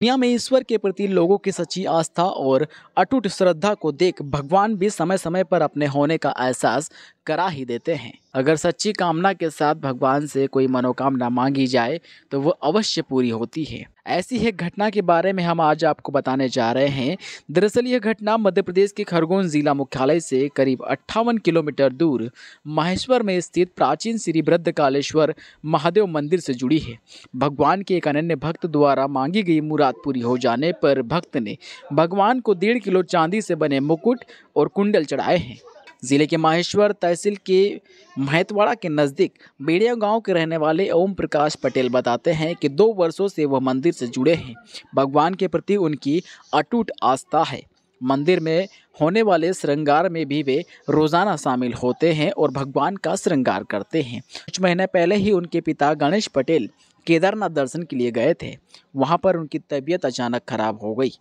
दुनिया में ईश्वर के प्रति लोगों की सच्ची आस्था और अटूट श्रद्धा को देख भगवान भी समय समय पर अपने होने का एहसास करा ही देते हैं। अगर सच्ची कामना के साथ भगवान से कोई मनोकामना मांगी जाए तो वो अवश्य पूरी होती है। ऐसी ही घटना के बारे में हम आज आपको बताने जा रहे हैं। दरअसल यह घटना मध्य प्रदेश के खरगोन जिला मुख्यालय से करीब अट्ठावन किलोमीटर दूर माहेश्वर में स्थित प्राचीन श्री वृद्ध कालेश्वर महादेव मंदिर से जुड़ी है। भगवान के एक अनन्य भक्त द्वारा मांगी गई मुराद पूरी हो जाने पर भक्त ने भगवान को डेढ़ किलो चांदी से बने मुकुट और कुंडल चढ़ाए हैं। ज़िले के माहेश्वर तहसील के महतवाड़ा के नज़दीक बेड़िया गाँव के रहने वाले ओम प्रकाश पटेल बताते हैं कि दो वर्षों से वह मंदिर से जुड़े हैं। भगवान के प्रति उनकी अटूट आस्था है। मंदिर में होने वाले श्रृंगार में भी वे रोज़ाना शामिल होते हैं और भगवान का श्रृंगार करते हैं। कुछ महीने पहले ही उनके पिता गणेश पटेल केदारनाथ दर्शन के लिए गए थे। वहाँ पर उनकी तबीयत अचानक खराब हो गई।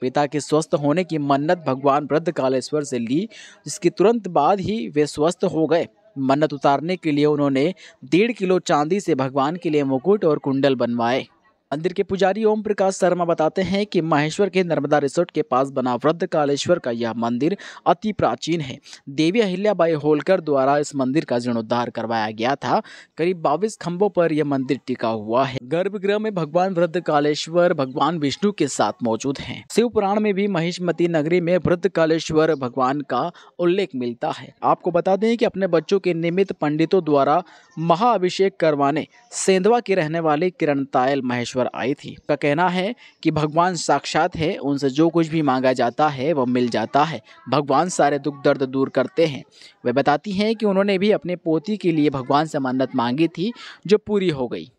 पिता के स्वस्थ होने की मन्नत भगवान वृद्ध कालेश्वर से ली, जिसके तुरंत बाद ही वे स्वस्थ हो गए। मन्नत उतारने के लिए उन्होंने डेढ़ किलो चांदी से भगवान के लिए मुकुट और कुंडल बनवाए। मंदिर के पुजारी ओम प्रकाश शर्मा बताते हैं कि माहेश्वर के नर्मदा रिसोर्ट के पास बना वृद्ध कालेश्वर का यह मंदिर अति प्राचीन है। देवी अहिल्याबाई होलकर द्वारा इस मंदिर का जीर्णोद्धार करवाया गया था। करीब बाईस खंभों पर यह मंदिर टिका हुआ है। गर्भगृह में भगवान वृद्ध कालेश्वर, भगवान विष्णु के साथ मौजूद है। शिव पुराण में भी महिष्मती नगरी में वृद्ध कालेश्वर भगवान का उल्लेख मिलता है। आपको बता दें कि अपने बच्चों के निमित्त पंडितों द्वारा महाअभिषेक करवाने सेंधवा के रहने वाले किरण तायल महेश्वर ईश्वर आई थी। का कहना है कि भगवान साक्षात है, उनसे जो कुछ भी मांगा जाता है, वह मिल जाता है। भगवान सारे दुख दर्द दूर करते हैं। वे बताती हैं कि उन्होंने भी अपने पोती के लिए भगवान से मन्नत मांगी थी, जो पूरी हो गई।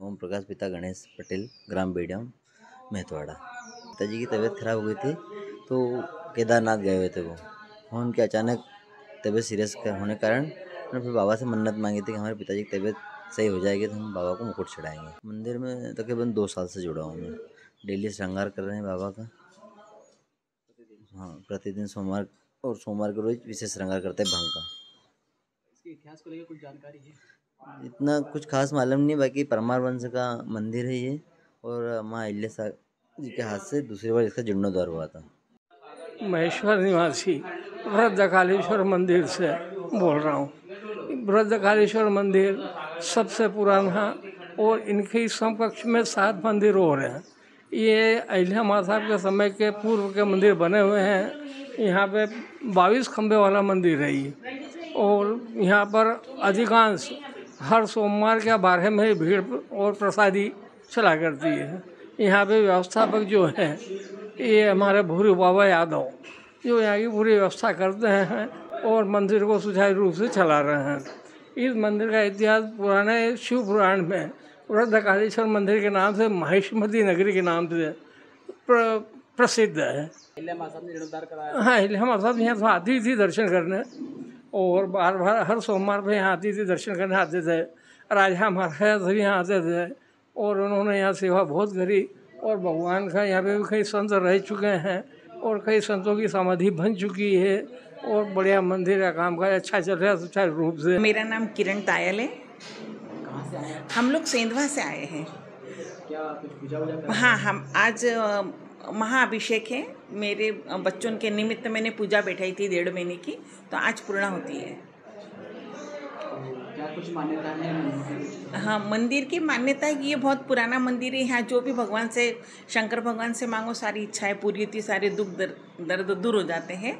ओम प्रकाश पिता गणेश पटेल, ग्राम बेडियम मेहतवाड़ा पिताजी की तबीयत खराब हो गई थी तो केदारनाथ गए हुए थे वो। और उनके अचानक तबीयत सीरियस होने के कारण उन्होंने फिर बाबा से मन्नत मांगी थी कि हमारे पिताजी की तबीयत सही हो जाएगी तो हम बाबा को मुकुट चढ़ाएँगे। मंदिर में तकरीबन दो साल से जुड़ा हूँ मैं। डेली श्रृंगार कर रहे हैं बाबा का। हाँ प्रतिदिन सोमवार और सोमवार के रोज विशेष श्रृंगार करते हैं भंग का। इतिहास को लेकर कुछ जानकारी है? इतना कुछ खास मालूम नहीं बाकी परमार वंश का मंदिर है ये और माँ अहिल्या जी के हाथ से दूसरी बार इसका जीर्णोद्वार हुआ था। महेश्वर निवासी वृद्धकालेश्वर मंदिर से बोल रहा हूँ। वृद्धकालेश्वर मंदिर सबसे पुराना और इनके समकक्ष में सात मंदिर और हैं। ये अहिल्या माता के समय के पूर्व के मंदिर बने हुए हैं। यहाँ पे बाईस खंभे वाला मंदिर है ये। और यहाँ पर अधिकांश हर सोमवार के बारह में ही भीड़ और प्रसादी चला करती है। यहाँ पे व्यवस्थापक जो है, ये हमारे भूरी बाबा यादव, जो यहाँ की पूरी व्यवस्था करते हैं और मंदिर को सुचारू रूप से चला रहे हैं। इस मंदिर का इतिहास पुराने शिव पुराण में वृद्धकालेश्वर मंदिर के नाम से महिष्मती नगरी के नाम से प्र, प्रसिद्ध है। हाँ हिल्या साहब यहाँ तो आती थी दर्शन करने और बार बार हर सोमवार पे यहाँ आती थी दर्शन करने आते थे। राजा महाराजा भी यहाँ आते थे और उन्होंने यहाँ सेवा बहुत करी और भगवान का यहाँ पे भी कई संत रह चुके हैं और कई संतों की समाधि बन चुकी है। और बढ़िया मंदिर का काम का अच्छा चल रहा है, सुचारू रूप से। मेरा नाम किरण तायल है। हम लोग सेंधवा से आए हैं। हाँ हम आज महाअभिषेक है। मेरे बच्चों के निमित्त मैंने पूजा बैठाई थी डेढ़ महीने की तो आज पूर्णा होती है। कुछ मान्यता है हाँ मंदिर की मान्यता है कि ये बहुत पुराना मंदिर है। यहाँ जो भी भगवान से शंकर भगवान से मांगो सारी इच्छाएँ पूरी होती सारे दुख दर, दर्द दूर हो जाते हैं।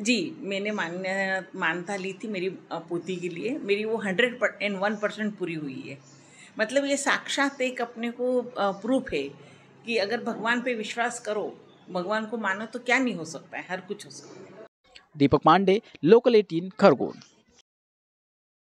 जी मैंने मान्य मानता ली थी मेरी पोती के लिए। मेरी वो हंड्रेड एंड वन परसेंट पूरी हुई है। मतलब ये साक्षात एक अपने को प्रूफ है कि अगर भगवान पे विश्वास करो भगवान को मानो तो क्या नहीं हो सकता है? हर कुछ हो सकता है। Deepak Pandey local eighteen Khargone.